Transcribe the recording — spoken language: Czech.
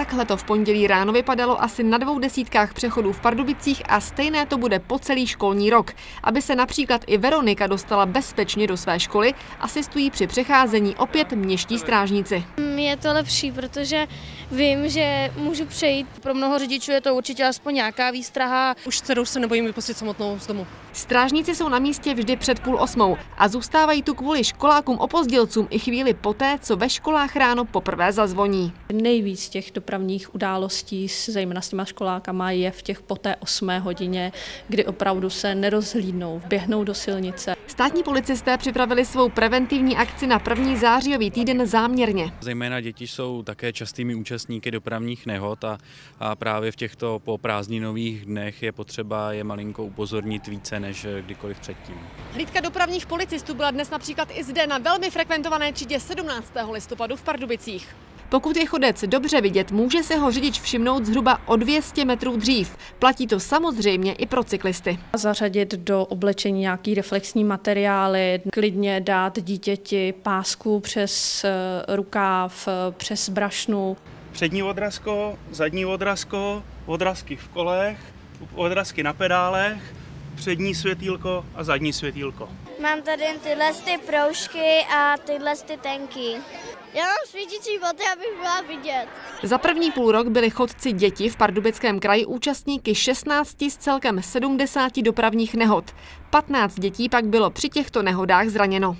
takhle to v pondělí ráno vypadalo asi na dvou desítkách přechodů v Pardubicích a stejné to bude po celý školní rok. Aby se například i Veronika dostala bezpečně do své školy, asistují při přecházení opět měští strážníci. Je to lepší, protože vím, že můžu přejít. Pro mnoho řidičů je to určitě aspoň nějaká výstraha. Už dceru se nebojím vypustit samotnou z domu. Strážníci jsou na místě vždy před půl osmou a zůstávají tu kvůli školákům opozdělcům i chvíli poté, co ve školách ráno poprvé zazvoní. Nejvíc těch dopravních událostí, zejména s těma školákama, je v těch poté osmé hodině, kdy opravdu se nerozhlídnou, vběhnou do silnice. Státní policisté připravili svou preventivní akci na první zářijový týden záměrně. Zejména děti jsou také častými účastníky dopravních nehod a, a právě v těchto poprázdninových dnech je potřeba je malinko upozornit více než kdykoliv předtím. Hlídka dopravních policistů byla dnes například i zde na velmi frekventované třídě 17. listopadu v Pardubicích. Pokud je chodec dobře vidět, může se ho řidič všimnout zhruba o 200 metrů dřív. Platí to samozřejmě i pro cyklisty. Zařadit do oblečení nějaký reflexní materiály, klidně dát dítěti pásku přes eh, rukáv, eh, přes brašnu. Přední odrazko, zadní odrazko, odrazky v kolech, odrazky na pedálech, přední světýlko a zadní světýlko. Mám tady tyhle ty proužky a tyhle ty tenky. Já mám svítící boty, abych byla vidět. Za první půl rok byli chodci děti v Pardubickém kraji účastníky 16 z celkem 70 dopravních nehod. 15 dětí pak bylo při těchto nehodách zraněno.